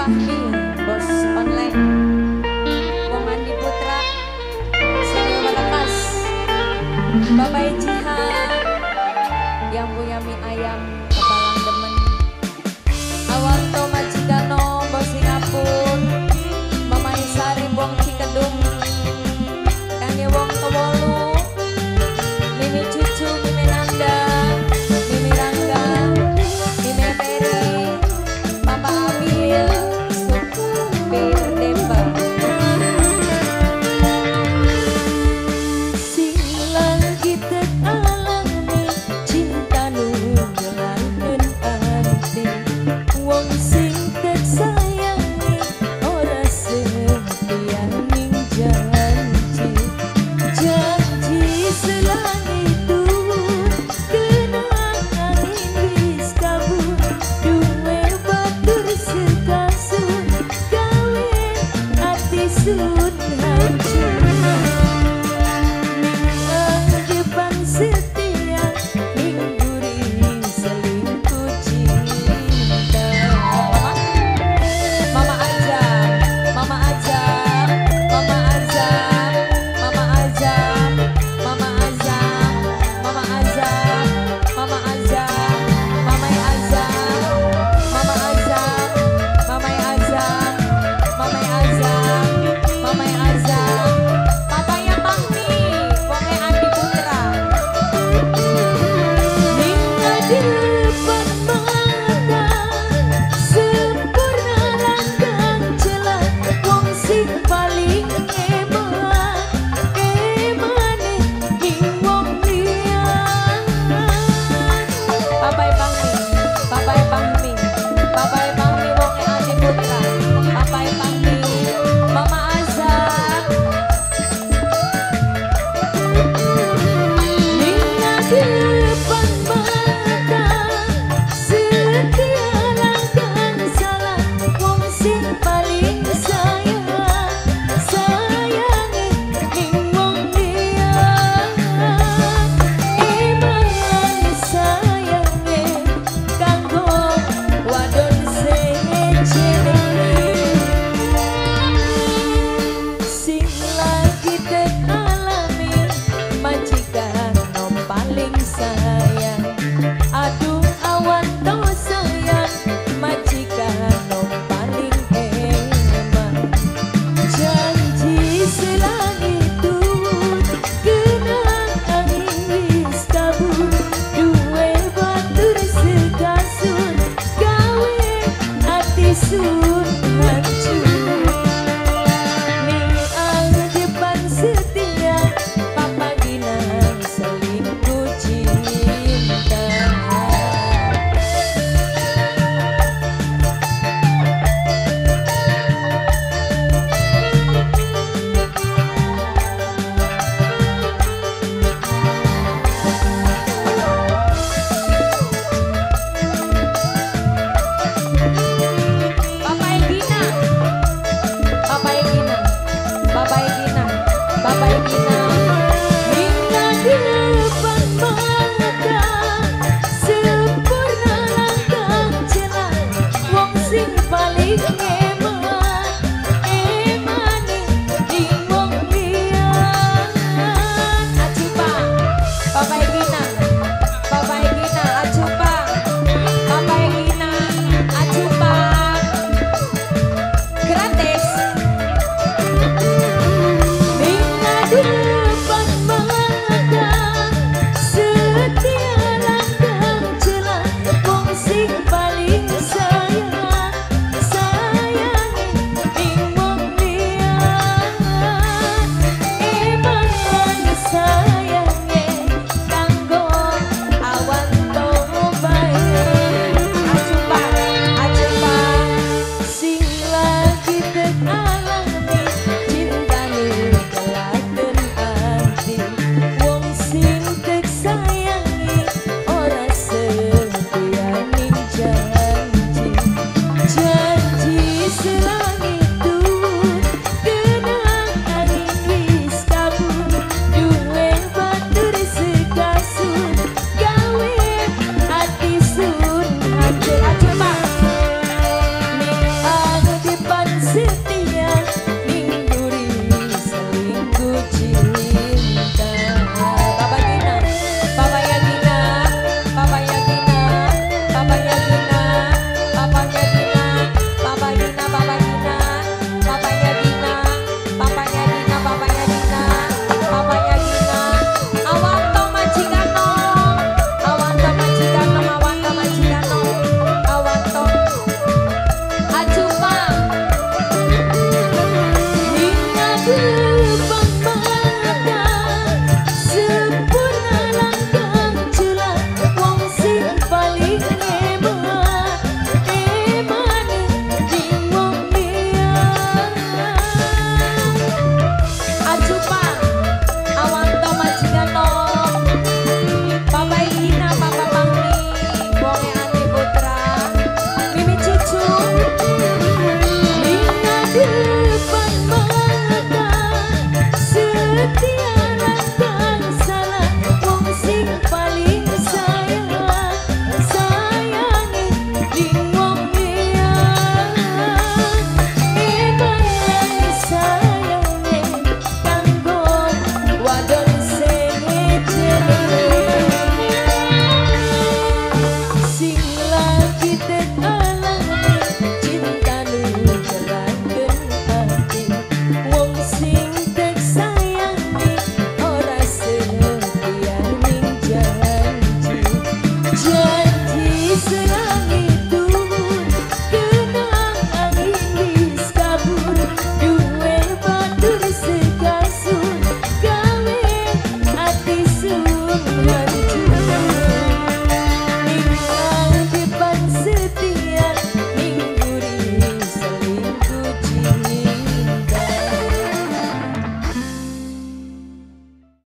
Pangki, bos online. Bung Andi Putra, Senior Malakas, Bapak Eci. baianinha. Hallelujah.